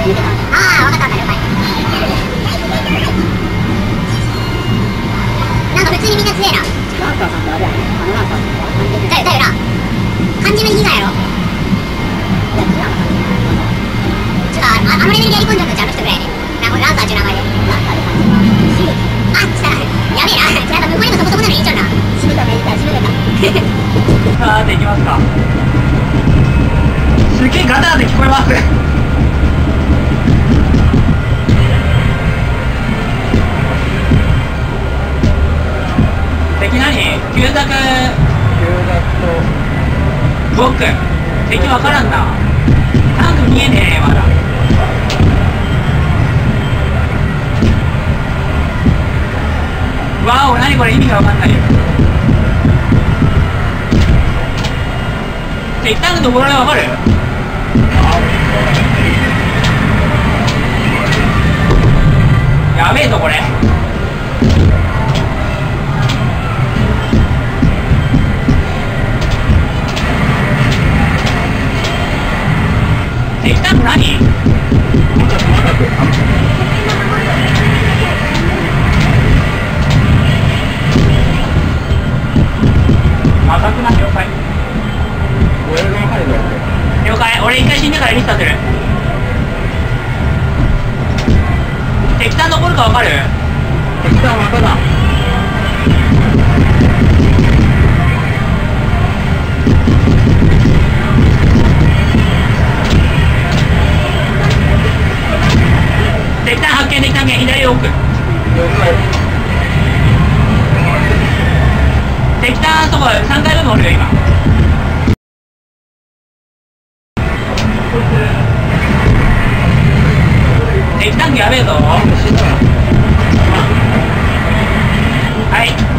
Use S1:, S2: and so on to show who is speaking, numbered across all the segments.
S1: ああ分かった分かったなんか普通にみんな強えな
S2: ランカーさんってあれあのランカーって
S1: だよだよな漢字の意義がやろちょっとあのレベルでやり込んじゃったあの人ぐらいでなんかランサーっていう名前で
S2: ランカーで感じ
S1: あしたやべえなじゃあ向こうにもそこそこなのいいじゃんな
S2: シルがめたシルが
S3: さあでいきますか。すげえガタガタ聞こえます何旧作僕敵わからんな。タンク見えねえまだ。わお何これ意味がわかんないよ。敵タンクのところわかる？やべえぞこれ。俺一回死んでからリスタる。敵残るかわかる？
S2: 敵さんはただ了解
S3: 敵タンとこ3階部分おるよ今。できたんやべえぞ。はい。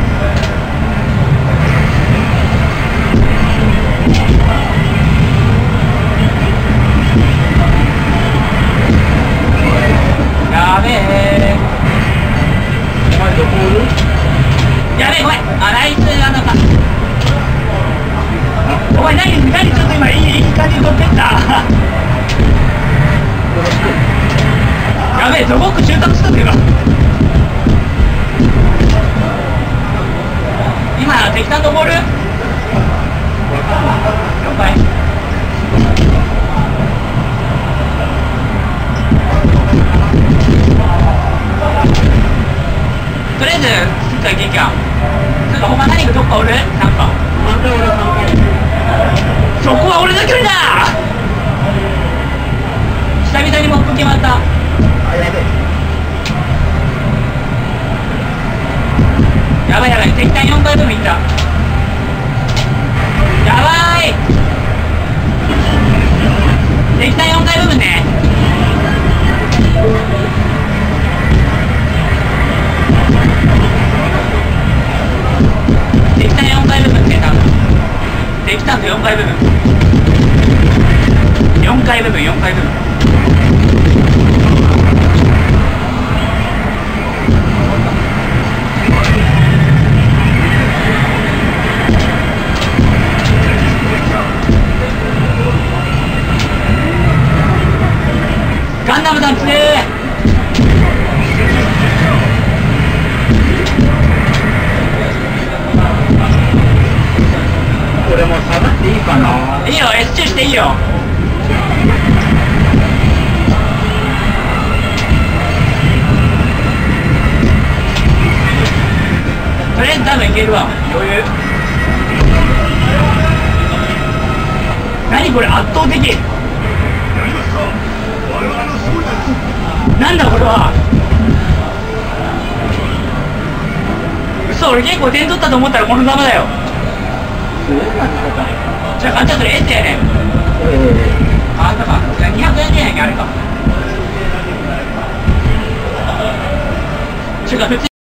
S3: べえごめんあライツがなんかお前何何ちょっと今いいいい感じに撮ってったやべえ土木収穫したっていか今敵さん登る了解とりあえず作ったら元気やどっかおるなんか。
S2: なんで俺関係
S3: そこは俺の距離だ。久々にモップ決まった。
S2: や
S3: ばいやばい。敵対4回分いった。やばい。敵対4回部分ね。敵対の4回部分。4回部分4回部分。ガンダムだって
S2: ていい
S3: よ。とりあえず多分いけるわ余裕。何これ圧倒的。なんだこれは。嘘俺結構点取ったと思ったらこのざまだよ。
S2: じ
S3: ゃああんたそれ S やねん
S2: え
S3: ああんたか200円やんけあれかちゅうか。